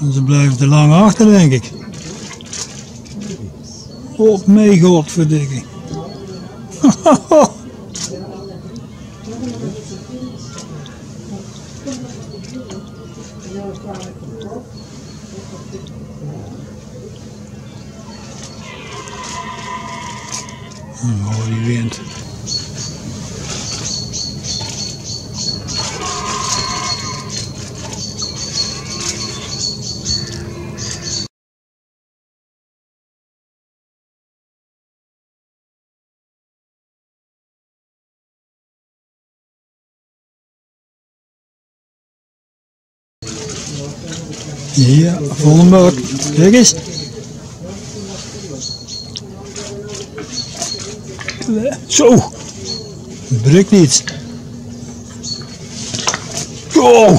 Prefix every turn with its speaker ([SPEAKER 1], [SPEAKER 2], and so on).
[SPEAKER 1] En ze blijven te lang achter, denk ik. Op mee, godverdikking. Oh, die wind. Ja, volle boot. Kijk eens. Zo. Breekt niet. Oh.